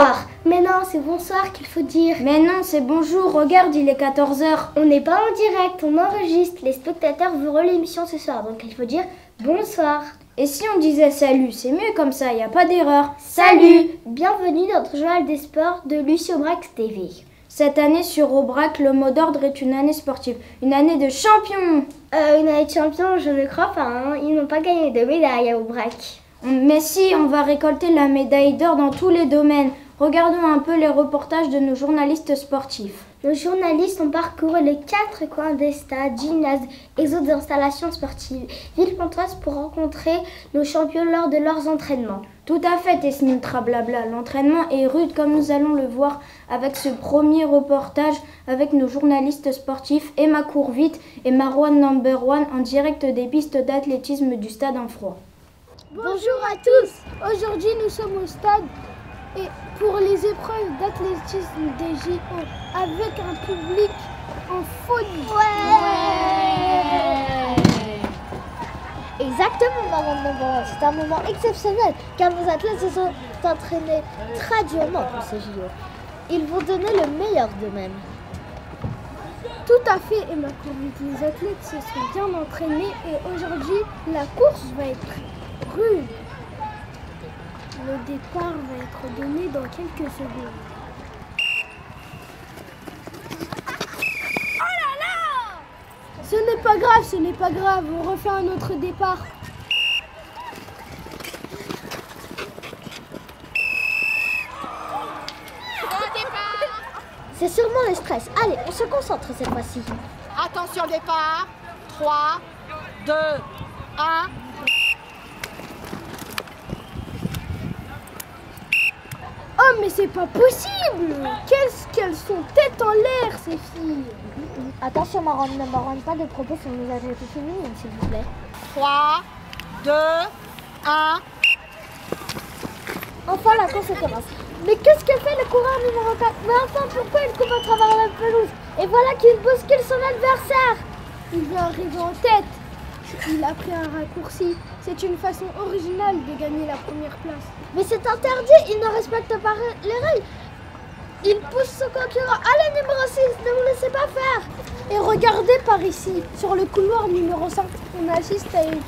bonsoir. Mais non, c'est bonsoir qu'il faut dire. Mais non, c'est bonjour. Regarde, il est 14h. On n'est pas en direct, on enregistre. Les spectateurs verront l'émission ce soir, donc il faut dire bonsoir. Et si on disait salut, c'est mieux comme ça, il n'y a pas d'erreur. Salut Bienvenue dans notre journal des sports de Lucie Aubrac TV. Cette année sur Aubrac, le mot d'ordre est une année sportive, une année de champion. Euh, une année de champion, je ne crois pas. hein. Ils n'ont pas gagné de médaille à Aubrac. Mais si, on va récolter la médaille d'or dans tous les domaines. Regardons un peu les reportages de nos journalistes sportifs. Nos journalistes ont parcouru les quatre coins des stades, gymnases et autres installations sportives, Villepontoise pour rencontrer nos champions lors de leurs entraînements. Tout à fait, Tesnim Trablabla. L'entraînement est rude comme nous allons le voir avec ce premier reportage avec nos journalistes sportifs Emma Courvite et Marwan Number One en direct des pistes d'athlétisme du stade en froid. Bonjour à tous Aujourd'hui nous sommes au stade et pour les épreuves d'athlétisme des JO avec un public en folie. Exactement, Maman C'est un moment exceptionnel car nos athlètes se sont entraînés très durement pour ces JO. Ils vont donner le meilleur d'eux-mêmes. Tout à fait, Emma Courvite. Les athlètes se sont bien entraînés et aujourd'hui la course va être rude. Le départ va être donné dans quelques secondes. Ce n'est pas grave, ce n'est pas grave, on refait un autre départ. C'est sûrement le stress. Allez, on se concentre cette fois-ci. Attention départ. 3, 2, 1. Mais c'est pas possible Qu'est-ce qu'elles sont tête en l'air ces filles Attention, Maron Number One, pas de propos sur nos athlètes féminines, s'il vous plaît. 3, 2, 1. Enfin, la course commence. Mais qu'est-ce que fait le coureur numéro 4 Mais enfin, pourquoi il court à travers la pelouse Et voilà qu'il bouscule son adversaire Il veut arriver en tête Il a pris un raccourci. C'est une façon originale de gagner la première place. Mais c'est interdit, il ne respecte pas les règles. Il pousse son concurrent. Allez, numéro 6, ne vous laissez pas faire. Et regardez par ici, sur le couloir numéro 5, on assiste à une,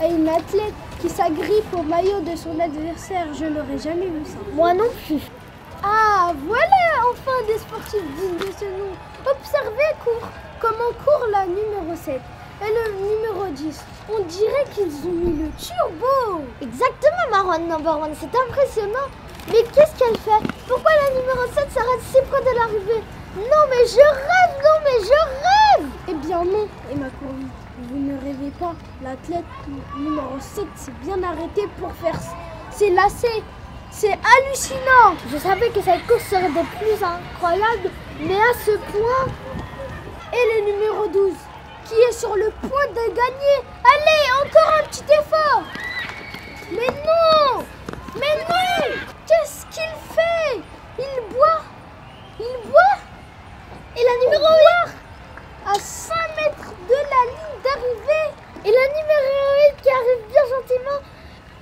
à une athlète qui s'agrippe au maillot de son adversaire. Je n'aurais jamais vu ça. Moi non plus. Ah, voilà enfin des sportifs dignes de ce nom. Observez court, comment court la numéro 7 et le numéro 10. On dirait qu'ils ont mis le turbo. Exactement, Marwan Number One, c'est impressionnant. Mais qu'est-ce qu'elle fait? Pourquoi la numéro 7 s'arrête si près de l'arrivée? Non, mais je rêve, non, mais je rêve Eh bien non, Emma Coury, vous ne rêvez pas. L'athlète numéro 7 s'est bien arrêté pour faire ses lacets. C'est hallucinant Je savais que cette course serait de plus incroyable, mais à ce point... Et le numéro 12 qui est sur le point de gagner. Allez, encore un petit effort. Mais non Mais non Qu'est-ce qu'il fait? Il boit Il boit Et la numéro 8 À 5 mètres de la ligne d'arrivée Et la numéro 8 qui arrive bien gentiment,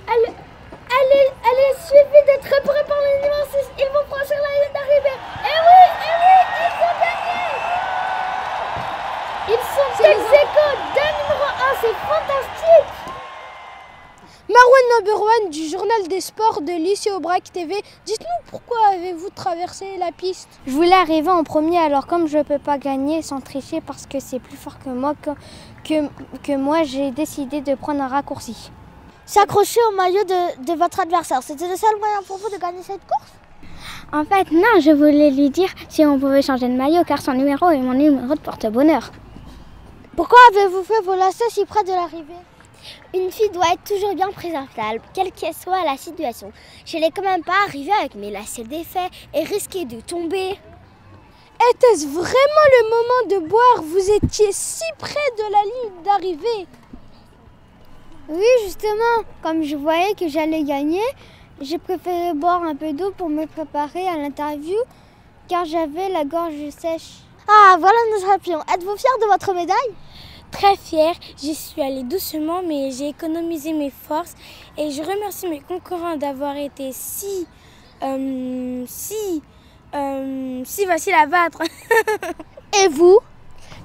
elle, elle, est, elle est suivie de très près par le numéro 6. Ils vont franchir la ligne d'arrivée. Et oui, et oui, Ils sont ex d'un numéro 1, c'est fantastique Marwan Number One du journal des sports de Lycée Aubrac TV. Dites-nous pourquoi avez-vous traversé la piste? Je voulais arriver en premier, alors comme je ne peux pas gagner sans tricher parce que c'est plus fort que moi, que, que, que moi, j'ai décidé de prendre un raccourci. S'accrocher au maillot de, de votre adversaire, c'était le seul moyen pour vous de gagner cette course? En fait, non, je voulais lui dire si on pouvait changer de maillot car son numéro est mon numéro de porte-bonheur. Pourquoi avez-vous fait vos lacets si près de l'arrivée? Une fille doit être toujours bien présentable, quelle qu'elle soit la situation. Je n'allais quand même pas arriver avec mes lacets défaits et risquer de tomber. Était-ce vraiment le moment de boire? Vous étiez si près de la ligne d'arrivée. Oui, justement, comme je voyais que j'allais gagner, j'ai préféré boire un peu d'eau pour me préparer à l'interview car j'avais la gorge sèche. Ah, voilà nos champions. Êtes-vous fiers de votre médaille? Très fière, j'y suis allée doucement mais j'ai économisé mes forces et je remercie mes concurrents d'avoir été si, euh, si, euh, si facile à battre. Et vous?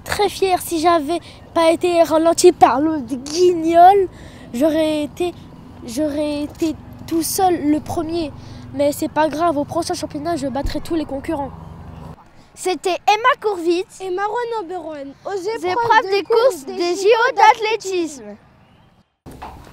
Très fier. Si j'avais pas été ralenti par le guignol, j'aurais été, j'aurais été tout seul le premier. Mais c'est pas grave. Au prochain championnat, je battrai tous les concurrents. C'était Emma Courvitz Et Marwan number one aux épreuves épreuves des courses des JO d'athlétisme.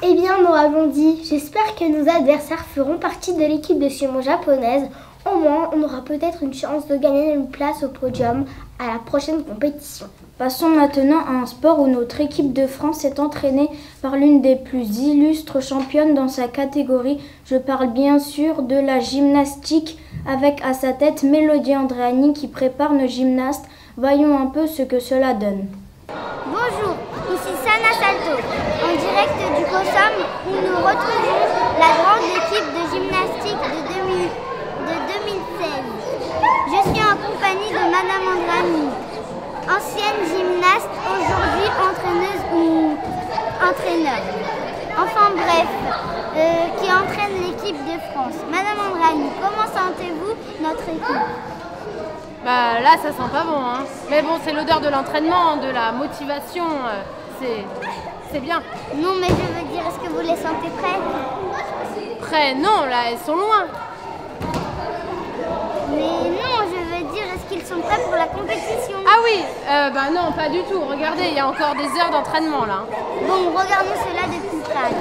Eh bien, nous avons dit, j'espère que nos adversaires feront partie de l'équipe de sumo japonaise. Au moins, on aura peut-être une chance de gagner une place au podium à la prochaine compétition. Passons maintenant à un sport où notre équipe de France est entraînée par l'une des plus illustres championnes dans sa catégorie. Je parle bien sûr de la gymnastique avec à sa tête Mélodie Andréani qui prépare nos gymnastes. Voyons un peu ce que cela donne. Bonjour, ici Sana Salto, en direct du COSAM où nous retrouvons la grande équipe de gymnastique de, 2000 de 2016. Je suis en compagnie de Madame Andrani, ancienne gymnaste, aujourd'hui entraîneuse ou entraîneur. Enfin bref, euh, qui entraîne l'équipe de France. Madame Andrani, comment sentez-vous notre équipe? Bah là, ça sent pas bon. Hein. Mais bon, c'est l'odeur de l'entraînement, de la motivation. euh, c'est, c'est bien. Non mais je veux dire, est-ce que vous les sentez prêts? Prêt, non, là, elles sont loin. Mais non, je veux dire, est-ce qu'ils sont prêts pour la compétition? Ah oui, euh, bah non, pas du tout. Regardez, il y a encore des heures d'entraînement là. Bon, regardons cela de plus près.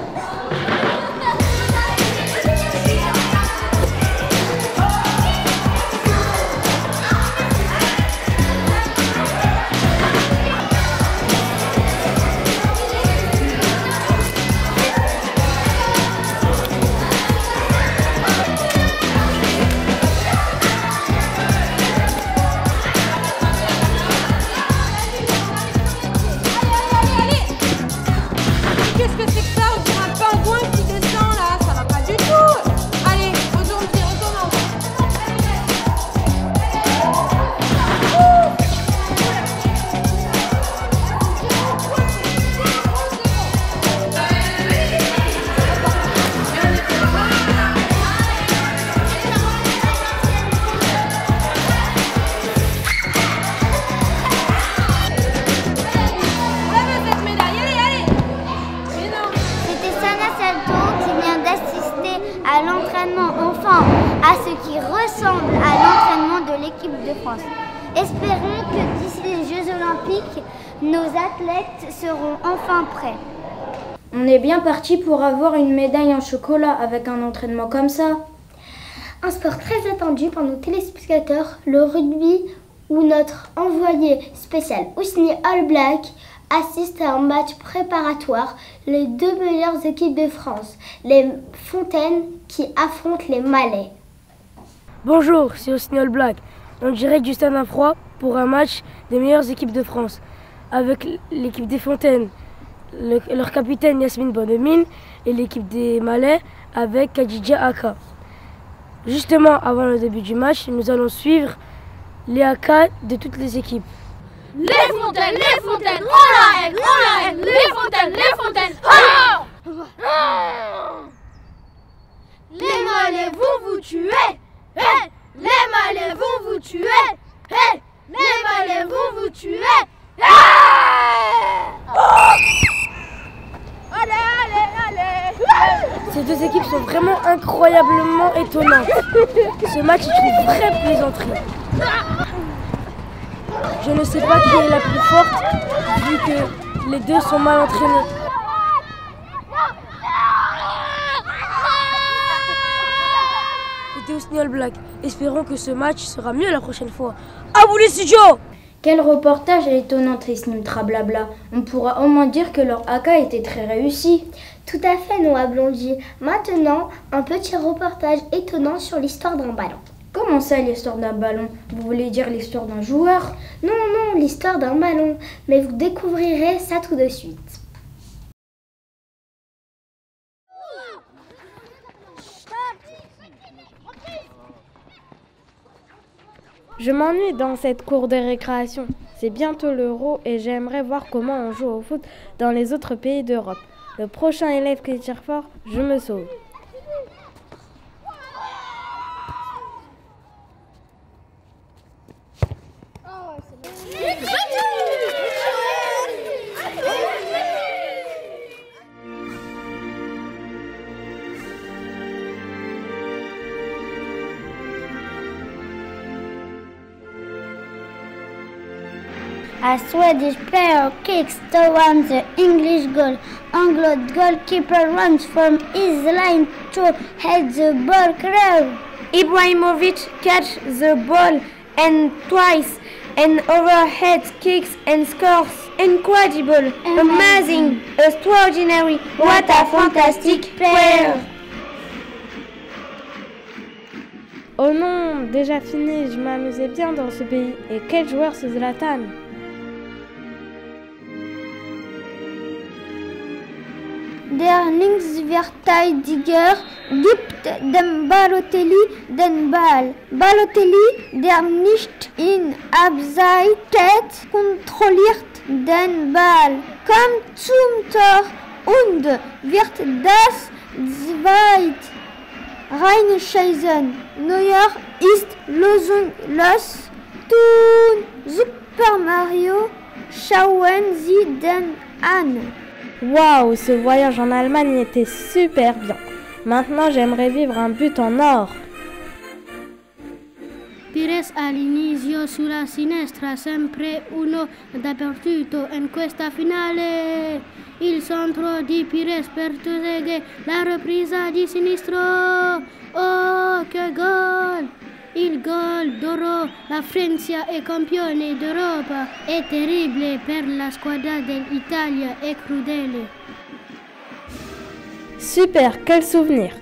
Seront enfin prêts. On est bien parti pour avoir une médaille en chocolat avec un entraînement comme ça. Un sport très attendu par nos téléspectateurs, le rugby, où notre envoyé spécial Ousni All Black assiste à un match préparatoire, les deux meilleures équipes de France, les Fontaines qui affrontent les Malais. Bonjour, c'est Osniol Black, en direct du Stade Froid pour un match des meilleures équipes de France, avec l'équipe des Fontaines, le- leur capitaine Yasmine Bonnemine, et l'équipe des Malais avec Kadidja Aka. Justement, avant le début du match, nous allons suivre les AK de toutes les équipes. Les fontaines, les fontaines, on la haine, les fontaines, les fontaines, ah Les malais vont vous tuer Eh Les malais vont vous tuer Eh Les malais vont vous tuer Allez, allez, allez Ces deux équipes sont vraiment étonnantes. Ce match est une vraie plaisanterie. Je ne sais pas qui est la plus forte, vu que les deux sont mal entraînés. C'était Black. Espérons que ce match sera mieux la prochaine fois. À vous les studios Quel reportage étonnant, Trisnim Trablabla. On pourra au moins dire que leur AK était très réussi. Tout à fait, Noah Blondy. Maintenant, un petit reportage étonnant sur l'histoire d'un ballon. Comment ça, l'histoire d'un ballon? Vous voulez dire l'histoire d'un joueur? Non, non, l'histoire d'un ballon. Mais vous découvrirez ça tout de suite. Je m'ennuie dans cette cour de récréation. C'est bientôt l'euro et j'aimerais voir comment on joue au foot dans les autres pays d'Europe. Le prochain élève qui tire fort, je me sauve. A Swedish player kicks towards the English goal. Anglo goalkeeper runs from his line to head the ball clear. Ibrahimovic catch the ball and twice and overhead kicks and scores. Incredible, amazing, extraordinary, what a fantastic player! Oh non, déjà fini, je m'amusais bien dans ce pays. Et quel joueur ce Zlatan? Der Linksverteidiger gibt dem Balotelli den Ball. Balotelli, der nicht in Abseits kontrolliert den Ball, kommt zum Tor und wird das zweit reinschießen. Neuer ist lösungslos. Tun Super Mario, schauen Sie den an. Waouh, ce voyage en Allemagne était super bien. Maintenant, j'aimerais vivre un but en or. Pires all'inizio sulla sinistra, sempre uno dappertutto in questa finale. Il centro di Pires per Trezeguet, la represa di sinistro. Oh, che gol! Il gol d'oro, la Francia è campione d'Europa. È terribile per la squadra dell'Italia, è crudele. Super, quel souvenir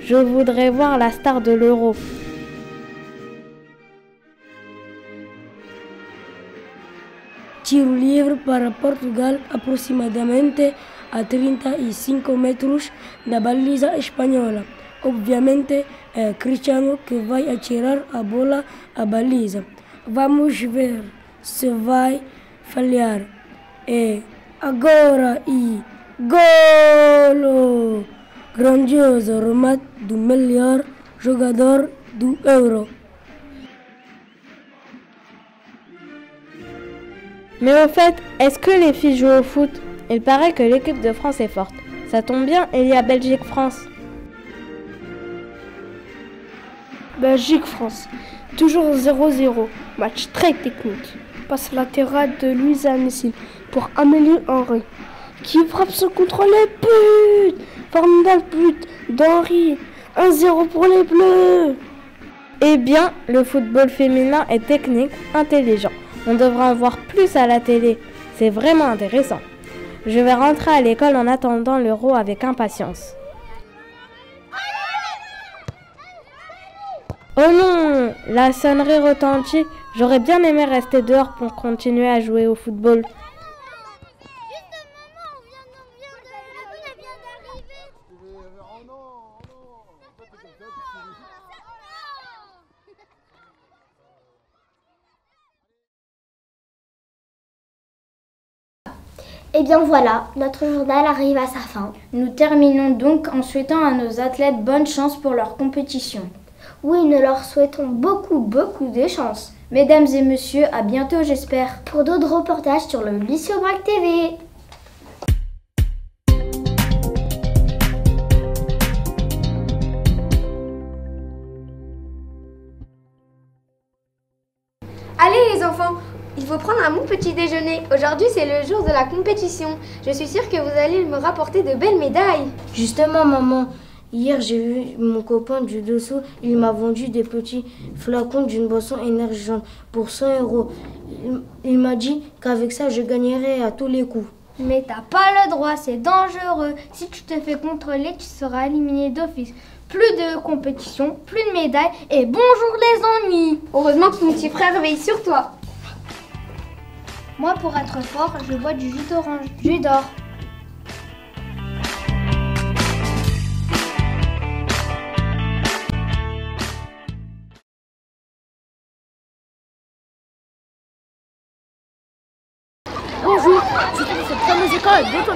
Je voudrais voir la star de l'euro. Tiro livre para Portugal aproximadamente a 35 metros da baliza espanhola. Obviamente é Cristiano que vai atirar a bola à baliza. Vamos ver se vai falhar. É agora e golo! Grandioso remate do melhor jogador do Euro. Mais au fait, est-ce que les filles jouent au foot? Il paraît que l'équipe de France est forte. Ça tombe bien, il y a Belgique-France. Belgique-France. Toujours 0-0. Match très technique. Passe latérale de Louisa Messi pour Amélie Henry. Qui frappe son contrôle et but Formidable but d'Henry. 1-0 pour les Bleus. Eh bien, le football féminin est technique, intelligent. On devrait en voir plus à la télé. C'est vraiment intéressant. Je vais rentrer à l'école en attendant l'euro avec impatience. Oh non La sonnerie retentit. J'aurais bien aimé rester dehors pour continuer à jouer au football. Et bien voilà, notre journal arrive à sa fin. Nous terminons donc en souhaitant à nos athlètes bonne chance pour leur compétition. Oui, nous leur souhaitons beaucoup, beaucoup de chance. Mesdames et messieurs, à bientôt j'espère. Pour d'autres reportages sur le Lycée Aubrac TV. Allez les enfants, il faut prendre un bon petit déjeuner. Aujourd'hui, c'est le jour de la compétition. Je suis sûre que vous allez me rapporter de belles médailles. Justement, maman, hier j'ai vu mon copain du dessous. Il m'a vendu des petits flacons d'une boisson énergisante pour 100 euros. Il, m'a dit qu'avec ça, je gagnerais à tous les coups. Mais t'as pas le droit, c'est dangereux. Si tu te fais contrôler, tu seras éliminé d'office. Plus de compétition, plus de médailles et bonjour les ennuis. Heureusement que ton petit frère veille sur toi. Moi, pour être fort, je bois du jus d'orange. Jus d'or.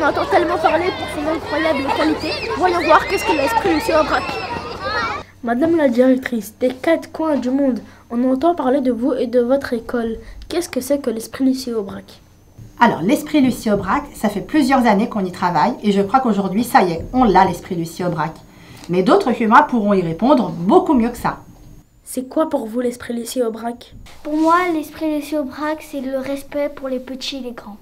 On entend tellement parler pour son incroyable qualité. Voyons voir qu'est-ce que l'esprit Lucie Aubrac. Madame la directrice, des quatre coins du monde, on entend parler de vous et de votre école. Qu'est-ce que c'est que l'esprit Lucie Aubrac? Alors, l'esprit Lucie Aubrac, ça fait plusieurs années qu'on y travaille et je crois qu'aujourd'hui, ça y est, on l'a l'esprit Lucie Aubrac. Mais d'autres moi pourront y répondre beaucoup mieux que ça. C'est quoi pour vous l'esprit Lucie Aubrac? Pour moi, l'esprit Lucie Aubrac, c'est le respect pour les petits et les grands.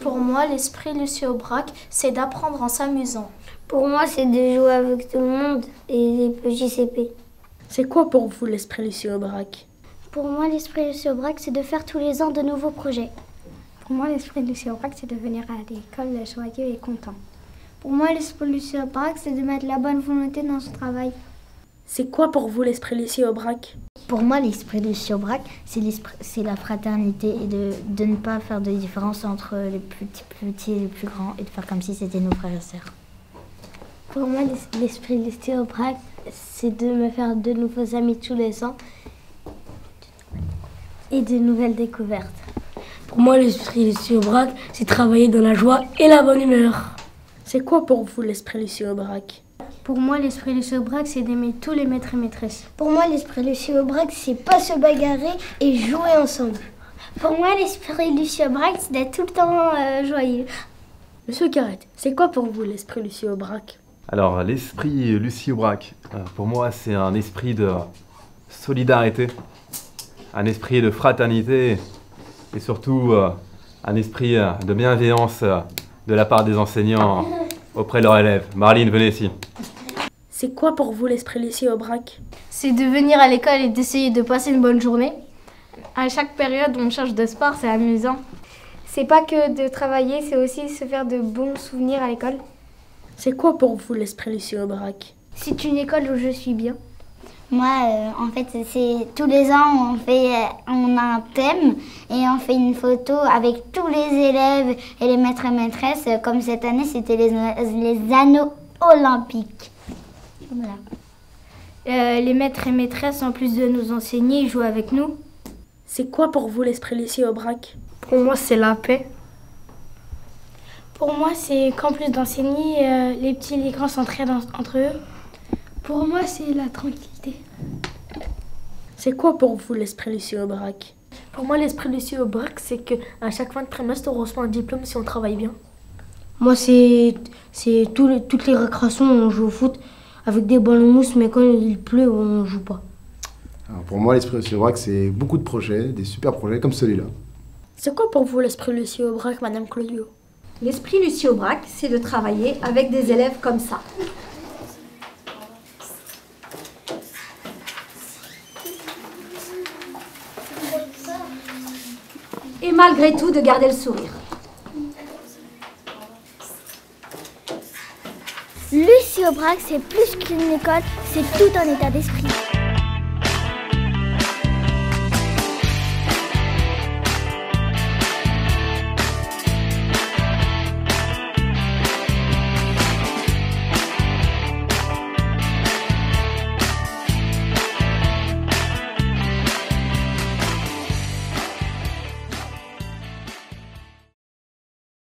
Pour moi, l'esprit Lucie Aubrac, c'est d'apprendre en s'amusant. Pour moi, c'est de jouer avec tout le monde et les petits CP. C'est quoi pour vous l'esprit Lucie Aubrac? Pour moi, l'esprit Lucie Aubrac, c'est de faire tous les ans de nouveaux projets. Pour moi, l'esprit Lucie Aubrac, c'est de venir à l'école joyeux et content. Pour moi, l'esprit Lucie Aubrac, c'est de mettre la bonne volonté dans son travail. C'est quoi pour vous l'esprit Lucie Aubrac Pour moi, l'esprit Lucie Aubrac, c'est la fraternité et de, de, ne pas faire de différence entre les plus petits et les plus grands et de faire comme si c'était nos frères et sœurs. Pour moi, l'esprit Lucie Aubrac, c'est de me faire de nouveaux amis tous les ans et de nouvelles découvertes. Pour moi, l'esprit Lucie Aubrac, c'est travailler dans la joie et la bonne humeur. C'est quoi pour vous l'esprit Lucie Aubrac Pour moi, l'esprit Lucie Aubrac, c'est d'aimer tous les maîtres et maîtresses. Pour moi, l'esprit Lucie Aubrac, c'est pas se bagarrer et jouer ensemble. Pour moi, l'esprit Lucie Aubrac, c'est d'être tout le temps euh, joyeux. Monsieur Carrette, c'est quoi pour vous l'esprit Lucie Aubrac Alors, l'esprit Lucie Aubrac, euh, pour moi, c'est un esprit de solidarité, un esprit de fraternité et surtout euh, un esprit de bienveillance de la part des enseignants auprès de leurs élèves. Marline, venez ici. C'est quoi pour vous l'esprit Lucie Aubrac C'est de venir à l'école et d'essayer de passer une bonne journée. À chaque période, on cherche de sport, c'est amusant. C'est pas que de travailler, c'est aussi se faire de bons souvenirs à l'école. C'est quoi pour vous l'esprit Lucie Aubrac C'est une école où je suis bien. Moi, euh, en fait, c'est tous les ans, on, fait, euh, on a un thème et on fait une photo avec tous les élèves et les maîtres et maîtresses. Comme cette année, c'était les, les anneaux olympiques. Voilà. Euh, les maîtres et maîtresses, en plus de nous enseigner, ils jouent avec nous. C'est quoi pour vous l'esprit Lucie Aubrac Pour moi, c'est la paix. Pour moi, c'est qu'en plus d'enseigner, euh, les petits et les grands s'entraident entre eux. Pour moi, c'est la tranquillité. C'est quoi pour vous l'esprit Lucie Aubrac Pour moi, l'esprit Lucie Aubrac, c'est qu'à chaque fin de trimestre, on reçoit un diplôme si on travaille bien. Moi, c'est toutes les récréations, on joue au foot avec des ballons mousse, mais quand il pleut, on joue pas. Alors pour moi, l'esprit Lucie Aubrac, c'est beaucoup de projets, des super projets comme celui-là. C'est quoi pour vous l'esprit Lucie Aubrac, Madame Claudio L'esprit Lucie Aubrac, c'est de travailler avec des élèves comme ça. Et malgré tout, de garder le sourire. C'est plus qu'une école, c'est tout un état d'esprit.